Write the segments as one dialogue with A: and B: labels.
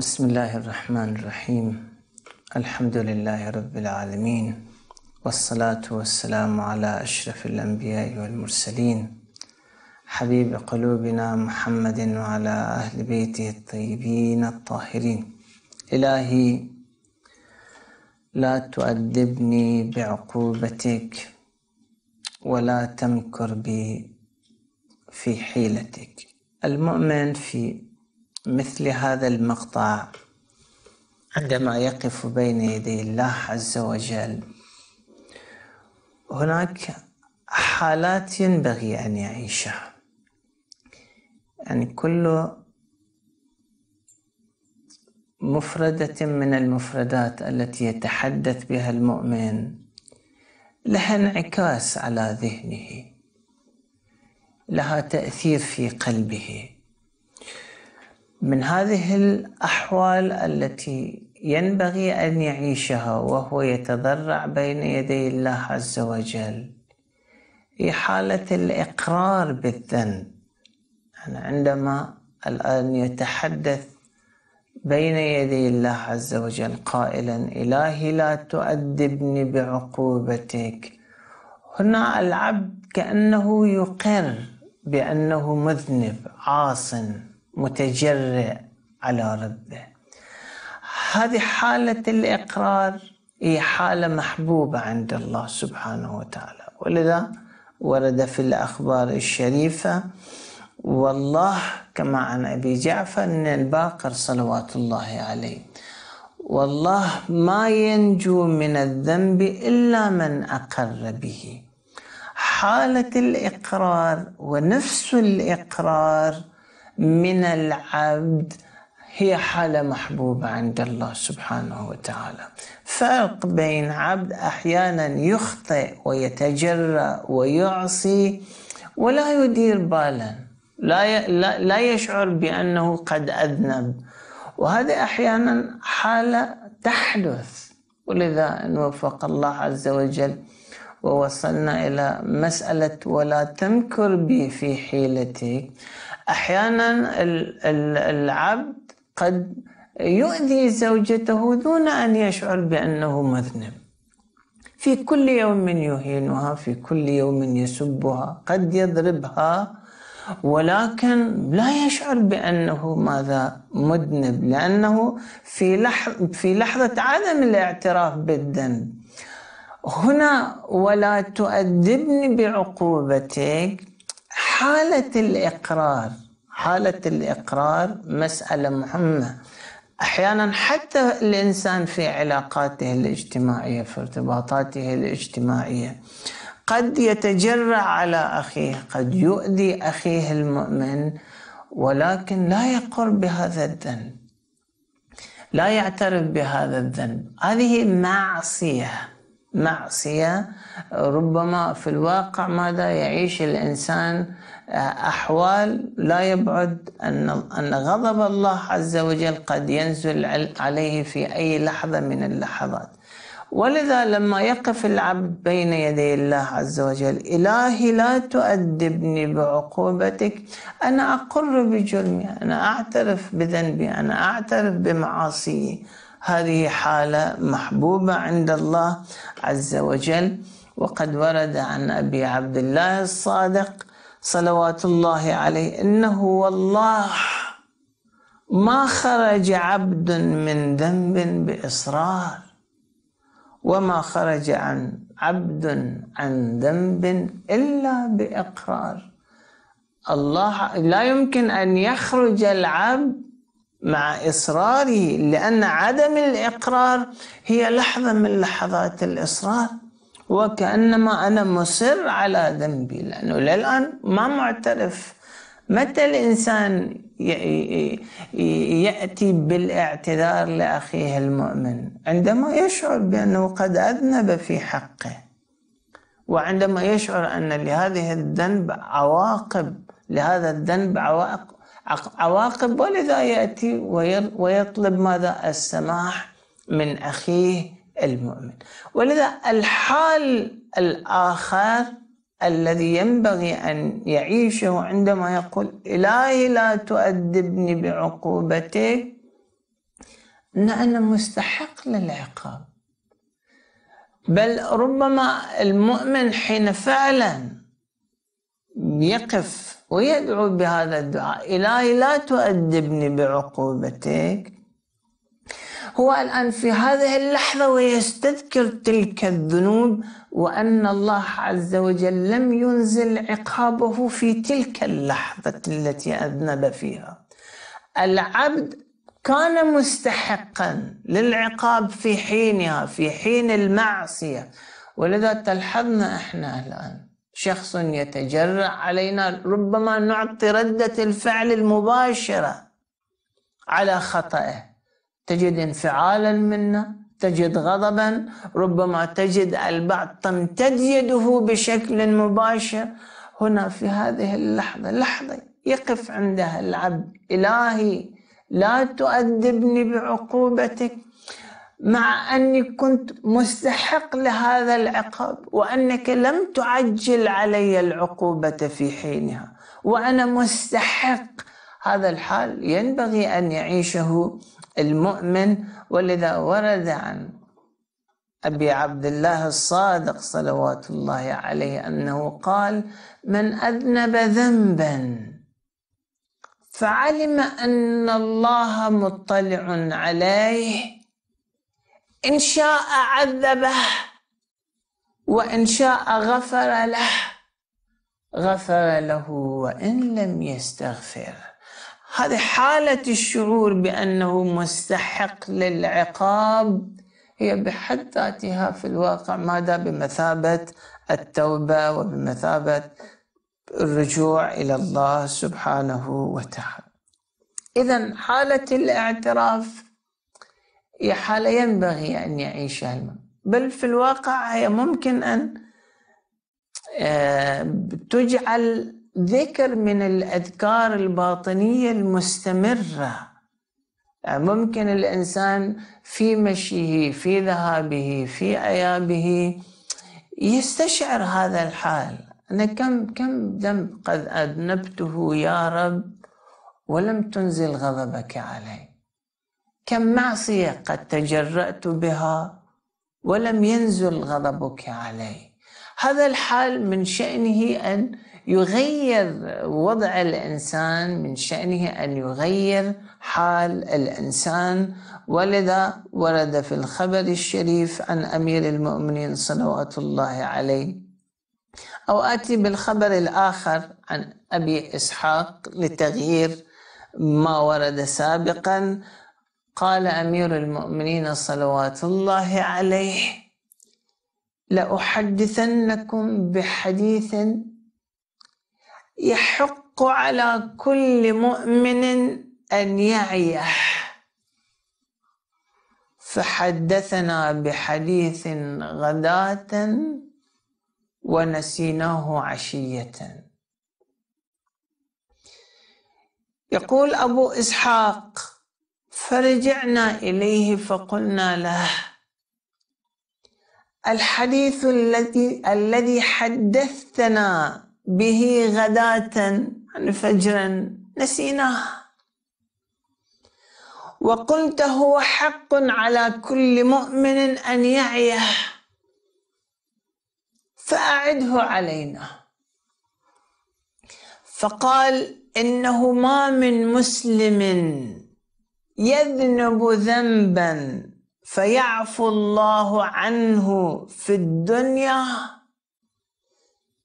A: بسم الله الرحمن الرحيم. الحمد لله رب العالمين. والصلاة والسلام على أشرف الأنبياء والمرسلين. حبيب قلوبنا محمد وعلى أهل بيته الطيبين الطاهرين. إلهي لا تؤدبني بعقوبتك ولا تمكر بي في حيلتك. المؤمن في مثل هذا المقطع عندما يقف بين يدي الله عز وجل هناك حالات ينبغي أن يعيشها. يعني كل مفردة من المفردات التي يتحدث بها المؤمن لها انعكاس على ذهنه لها تأثير في قلبه. من هذه الأحوال التي ينبغي أن يعيشها وهو يتضرع بين يدي الله عز وجل هي حالة الإقرار بالذنب. يعني عندما الآن يتحدث بين يدي الله عز وجل قائلا إلهي لا تؤدبني بعقوبتك. هنا العبد كأنه يقر بأنه مذنب عاصٍ. متجرئ على ربه هذه حالة الإقرار هي حالة محبوبة عند الله سبحانه وتعالى. ولذا ورد في الأخبار الشريفة والله كما عن أبي جعفر أن الباقر صلوات الله عليه. والله ما ينجو من الذنب إلا من أقر به. حالة الإقرار ونفس الإقرار من العبد هي حالة محبوبة عند الله سبحانه وتعالى. فرق بين عبد أحيانا يخطئ ويتجرأ ويعصي ولا يدير بالا. لا لا يشعر بأنه قد أذنب. وهذه أحيانا حالة تحدث. ولذا نوفق الله عز وجل ووصلنا إلى مسألة ولا تمكر بي في حيلتك أحيانا العبد قد يؤذي زوجته دون أن يشعر بأنه مذنب. في كل يوم يهينها في كل يوم يسبها قد يضربها ولكن لا يشعر بأنه ماذا؟ مذنب لأنه في لحظه في لحظة عدم الاعتراف بالذنب. هنا ولا تؤدبني بعقوبتك. حالة الإقرار حالة الإقرار مسألة مهمة. أحيانا حتى الإنسان في علاقاته الاجتماعية في ارتباطاته الاجتماعية قد يتجرع على أخيه قد يؤذي أخيه المؤمن ولكن لا يقر بهذا الذنب. لا يعترف بهذا الذنب. هذه معصية. معصية ربما في الواقع ماذا يعيش الإنسان أحوال لا يبعد أن أن غضب الله عز وجل قد ينزل عليه في أي لحظة من اللحظات. ولذا لما يقف العبد بين يدي الله عز وجل إلهي لا تؤدبني بعقوبتك أنا أقر بجرمي أنا أعترف بذنبي أنا أعترف بمعاصيي. هذه حالة محبوبة عند الله عز وجل. وقد ورد عن أبي عبد الله الصادق صلوات الله عليه إنه والله ما خرج عبد من ذنب بإصرار وما خرج عن عبد عن ذنب إلا بإقرار. الله لا يمكن أن يخرج العبد مع اصراره لأن عدم الإقرار هي لحظة من لحظات الإصرار وكأنما أنا مصر على ذنبي لأنه للآن ما معترف. متى الإنسان يأتي بالاعتذار لأخيه المؤمن؟ عندما يشعر بأنه قد أذنب في حقه وعندما يشعر أن لهذه الذنب عواقب لهذا الذنب عواقب ولذا يأتي ويطلب ماذا؟ السماح من أخيه المؤمن. ولذا الحال الآخر الذي ينبغي أن يعيشه عندما يقول إلهي لا تؤدبني بعقوبتك أن أنا مستحق للعقاب. بل ربما المؤمن حين فعلا يقف ويدعو بهذا الدعاء. إلهي لا تؤدبني بعقوبتك. هو الآن في هذه اللحظة ويستذكر تلك الذنوب وأن الله عز وجل لم ينزل عقابه في تلك اللحظة التي أذنب فيها. العبد كان مستحقا للعقاب في حينها في حين المعصية. ولذا تلحظنا إحنا الآن. شخص يتجرأ علينا ربما نعطي ردة الفعل المباشرة على خطأه. تجد انفعالا منا تجد غضبا ربما تجد البعض تمتد يده بشكل مباشر. هنا في هذه اللحظة لحظة يقف عندها العبد. إلهي لا تؤدبني بعقوبتك. مع أني كنت مستحق لهذا العقاب وأنك لم تعجل علي العقوبة في حينها. وأنا مستحق هذا الحال. ينبغي أن يعيشه المؤمن. ولذا ورد عن أبي عبد الله الصادق صلوات الله عليه أنه قال من أذنب ذنبا فعلم أن الله مطلع عليه إن شاء عذبه وإن شاء غفر له. غفر له وإن لم يستغفر. هذه حالة الشعور بأنه مستحق للعقاب. هي بحد ذاتها في الواقع ماذا؟ بمثابة التوبة وبمثابة الرجوع إلى الله سبحانه وتعالى. إذا حالة الاعتراف هي حالة ينبغي أن يعيشها المؤمن بل في الواقع هي ممكن أن آه، تجعل ذكر من الأذكار الباطنية المستمرة. يعني ممكن الإنسان في مشيه في ذهابه في أيابه يستشعر هذا الحال. أنا كم كم ذنب قد أذنبته يا رب ولم تنزل غضبك علي. كم معصية قد تجرأت بها ولم ينزل غضبك علي. هذا الحال من شأنه أن يغير وضع الإنسان من شأنه أن يغير حال الإنسان. ولذا ورد في الخبر الشريف عن أمير المؤمنين صلوات الله عليه. أو آتي بالخبر الآخر عن أبي إسحاق لتغيير ما ورد سابقا. قال أمير المؤمنين صلوات الله عليه لأحدثنكم بحديث يحق على كل مؤمن أن يعيه. فحدثنا بحديث غداة ونسيناه عشية. يقول أبو إسحاق فرجعنا إليه فقلنا له الحديث الذي الذي حدثتنا به غداة يعني فجرا نسيناه. وقلت هو حق على كل مؤمن أن يعيه فأعده علينا. فقال إنه ما من مسلم يذنب ذنبا فيعفو الله عنه في الدنيا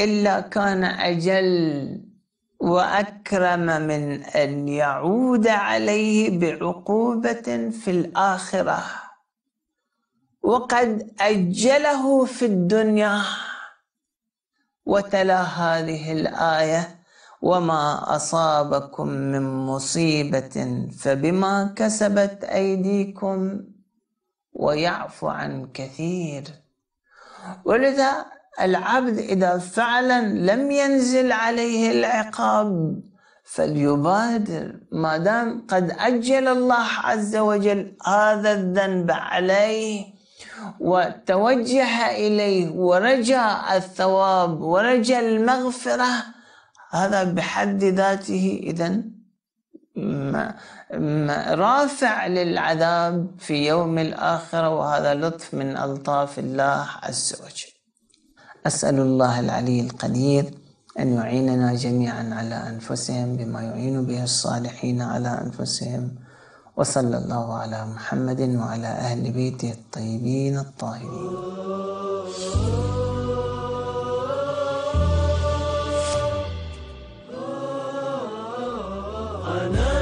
A: إلا كان أجل وأكرم من أن يعود عليه بعقوبة في الآخرة. وقد أجله في الدنيا. وتلا هذه الآية وما أصابكم من مصيبة فبما كسبت أيديكم ويعفو عن كثير. ولذا العبد إذا فعلا لم ينزل عليه العقاب فليبادر. ما دام قد أجل الله عز وجل هذا الذنب عليه وتوجه إليه ورجى الثواب ورجى المغفرة هذا بحد ذاته إذا رافع للعذاب في يوم الآخرة وهذا لطف من ألطاف الله عز وجل. أسأل الله العلي القدير أن يعيننا جميعا على أنفسهم بما يعين به الصالحين على أنفسهم. وصلى الله على محمد وعلى أهل بيته الطيبين الطاهرين. I'm not Anna.